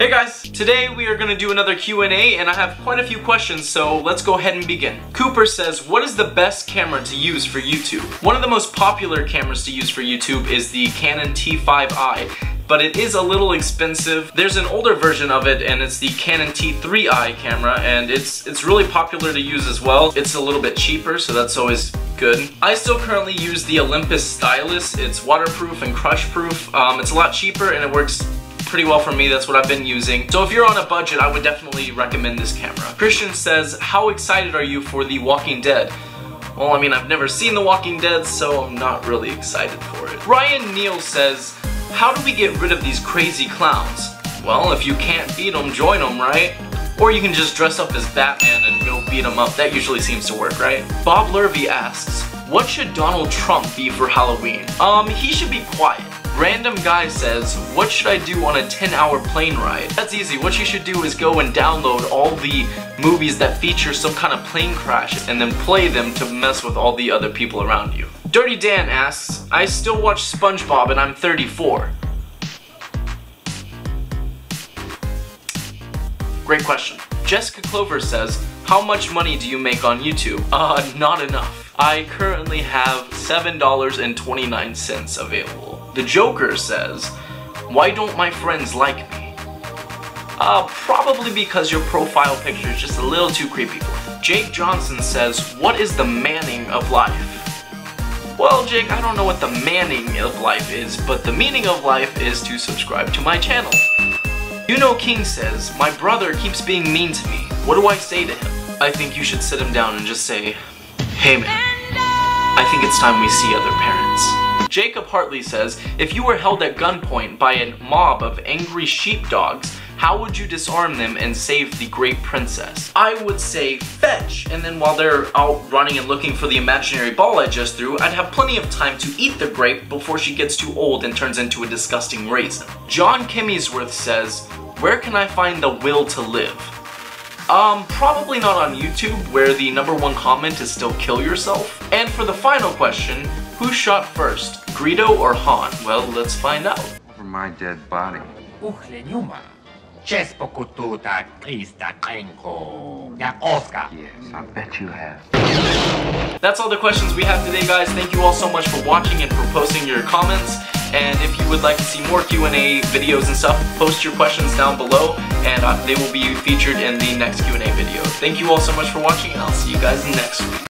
Hey guys, today we are to do another Q&A and I have quite a few questions so let's go ahead and begin. Cooper says, what is the best camera to use for YouTube? One of the most popular cameras to use for YouTube is the Canon T5i but it is a little expensive. There's an older version of it and it's the Canon T3i camera and it's it's really popular to use as well. It's a little bit cheaper so that's always good. I still currently use the Olympus Stylus. It's waterproof and crush proof. Um, it's a lot cheaper and it works pretty well for me. That's what I've been using. So if you're on a budget, I would definitely recommend this camera. Christian says, how excited are you for The Walking Dead? Well, I mean, I've never seen The Walking Dead, so I'm not really excited for it. Ryan Neal says, how do we get rid of these crazy clowns? Well, if you can't beat them, join them, right? Or you can just dress up as Batman and go beat them up. That usually seems to work, right? Bob Lurvy asks, what should Donald Trump be for Halloween? Um, he should be quiet. Random guy says, what should I do on a 10 hour plane ride? That's easy, what you should do is go and download all the movies that feature some kind of plane crash and then play them to mess with all the other people around you. Dirty Dan asks, I still watch SpongeBob and I'm 34. Great question. Jessica Clover says, how much money do you make on YouTube? Uh, not enough. I currently have $7.29 available. The Joker says, why don't my friends like me? Uh, probably because your profile picture is just a little too creepy. Jake Johnson says, what is the manning of life? Well, Jake, I don't know what the manning of life is, but the meaning of life is to subscribe to my channel. You know King says, my brother keeps being mean to me. What do I say to him? I think you should sit him down and just say, hey man, I think it's time we see other parents. Jacob Hartley says, if you were held at gunpoint by a mob of angry sheepdogs, how would you disarm them and save the great princess? I would say fetch, and then while they're out running and looking for the imaginary ball I just threw, I'd have plenty of time to eat the grape before she gets too old and turns into a disgusting raisin. John Kimmiesworth says, where can I find the will to live? Um, probably not on YouTube, where the number one comment is still kill yourself. And for the final question, who shot first, Greedo or Han? Well, let's find out. Over my dead body. Yes, I bet you have. That's all the questions we have today, guys. Thank you all so much for watching and for posting your comments. And if you would like to see more Q&A videos and stuff, post your questions down below, and uh, they will be featured in the next Q&A video. Thank you all so much for watching, and I'll see you guys next week.